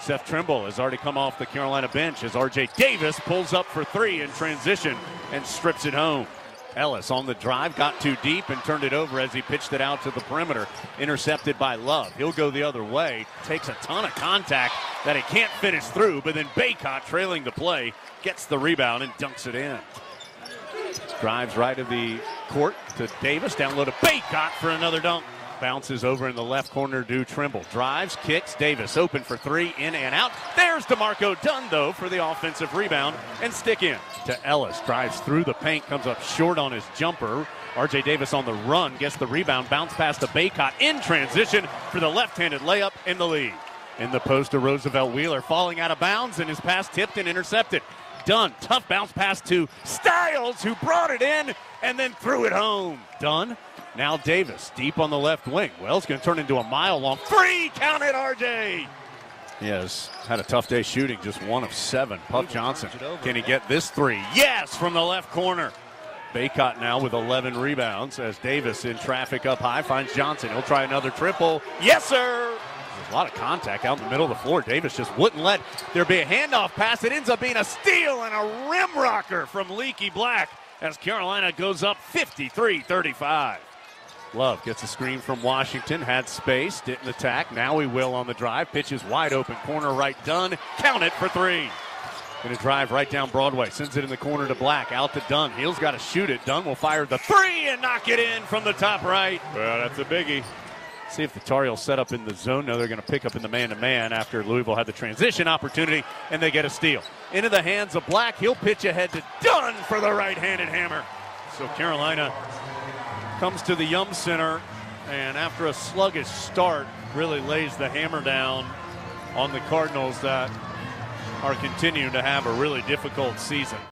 Seth Trimble has already come off the Carolina bench as RJ Davis pulls up for three in transition and strips it home. Ellis on the drive, got too deep and turned it over as he pitched it out to the perimeter. Intercepted by Love. He'll go the other way. Takes a ton of contact that he can't finish through, but then Bacot trailing the play, gets the rebound and dunks it in. Drives right of the court to Davis, down low to Bacot for another dunk. Bounces over in the left corner to Trimble. Drives, kicks, Davis open for three, in and out. There's D'Marco Dunn, though, for the offensive rebound and stick in to Ellis. Drives through the paint, comes up short on his jumper. RJ Davis on the run, gets the rebound, bounce pass to Bacot in transition for the left handed layup in the lead. In the post to Roosevelt Wheeler, falling out of bounds, and his pass tipped and intercepted. Dunn, tough bounce pass to Styles, who brought it in and then threw it home. Dunn now Davis deep on the left wing. Well, it's going to turn into a mile long free. Count it, RJ. Yes, had a tough day shooting, just one of seven. Puff Johnson, can he get this three? Yes, from the left corner. Bacot now with 11 rebounds as Davis in traffic up high finds Johnson. He'll try another triple. Yes, sir. There's a lot of contact out in the middle of the floor. Davis just wouldn't let there be a handoff pass. It ends up being a steal and a rim rocker from Leaky Black as Carolina goes up 53 35. Love gets a screen from Washington, had space, didn't attack. Now he will on the drive. Pitches wide open, corner right Dunn. Count it for three. To drive right down Broadway. Sends it in the corner to Black. Out to Dunn. Heel's got to shoot it. Dunn will fire the three and knock it in from the top right. Well, that's a biggie. See if the Tar Heels set up in the zone. No, they're going to pick up in the man to man after Louisville had the transition opportunity and they get a steal. Into the hands of Black. He'll pitch ahead to Dunn for the right handed hammer. So Carolina comes to the Yum Center and after a sluggish start, really lays the hammer down on the Cardinals that are continuing to have a really difficult season.